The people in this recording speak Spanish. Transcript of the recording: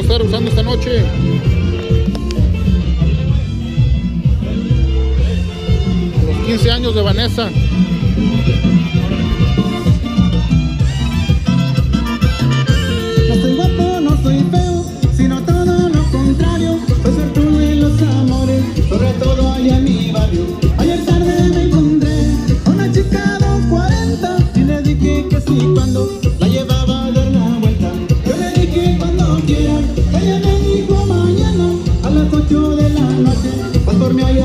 estar usando esta noche. Los 15 años de Vanessa. No soy guapo, no soy feo, sino todo lo contrario. Soy suertudo en los amores, sobre todo allá en mi barrio. Ayer tarde me encontré una chica de 40 y le dije que sí cuando la llevaba Ella me dijo mañana a las 8 de la noche, va a dormir